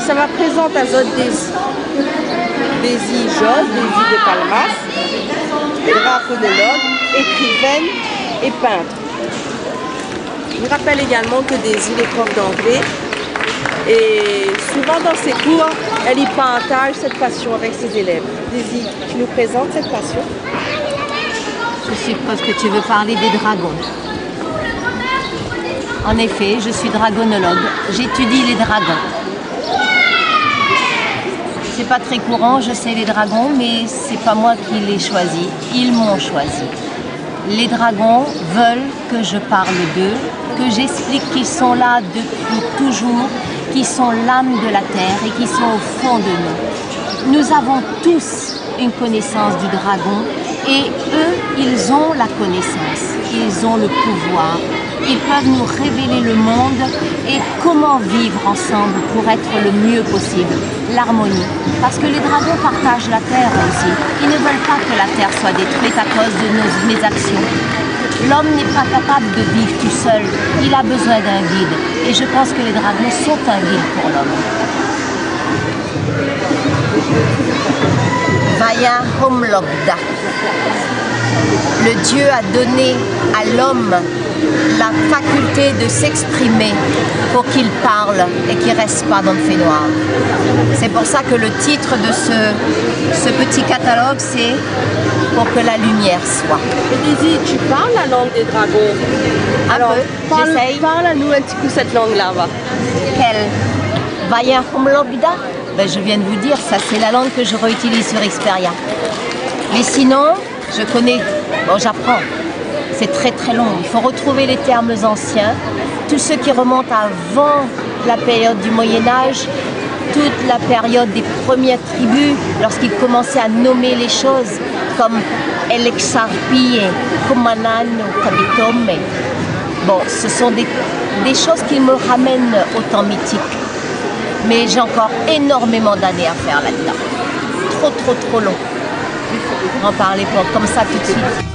ça va présenter Azote des Daisy Joss, Daisy de Palmas, graphonologue, écrivaine et peintre. Je rappelle également que Daisy est prof d'anglais et souvent dans ses cours, elle y partage cette passion avec ses élèves. Daisy, tu nous présentes cette passion? Je suppose que tu veux parler des dragons. En effet, je suis dragonologue. J'étudie les dragons. C'est pas très courant, je sais les dragons, mais c'est pas moi qui les choisis. Ils m'ont choisi. Les dragons veulent que je parle d'eux, que j'explique qu'ils sont là depuis toujours, qu'ils sont l'âme de la terre et qui sont au fond de nous. Nous avons tous une connaissance du dragon et eux, ils ont la connaissance, ils ont le pouvoir, ils peuvent nous révéler le monde et comment vivre ensemble pour être le mieux possible, l'harmonie. Parce que les dragons partagent la terre aussi. Ils ne veulent pas que la terre soit détruite à cause de nos, mes actions. L'homme n'est pas capable de vivre tout seul, il a besoin d'un guide. Et je pense que les dragons sont un guide pour l'homme. Vaya Homlogda. Le Dieu a donné à l'homme la faculté de s'exprimer pour qu'il parle et qu'il ne reste pas dans le fait noir. C'est pour ça que le titre de ce, ce petit catalogue, c'est Pour que la lumière soit. Et Daisy, tu parles la langue des dragons Un Alors, parle, parle à nous un petit peu cette langue-là, va. Quelle Vaya Homlogda ben, Je viens de vous dire, ça c'est la langue que je réutilise sur Xperia. Mais sinon, je connais, bon j'apprends, c'est très très long. Il faut retrouver les termes anciens, tous ceux qui remontent avant la période du Moyen Âge, toute la période des premières tribus, lorsqu'ils commençaient à nommer les choses, comme Elexarpie, Kumanano, Kabitome. Bon, ce sont des, des choses qui me ramènent au temps mythique. Mais j'ai encore énormément d'années à faire là-dedans. Trop, trop, trop long. En parler pour comme ça tout de suite.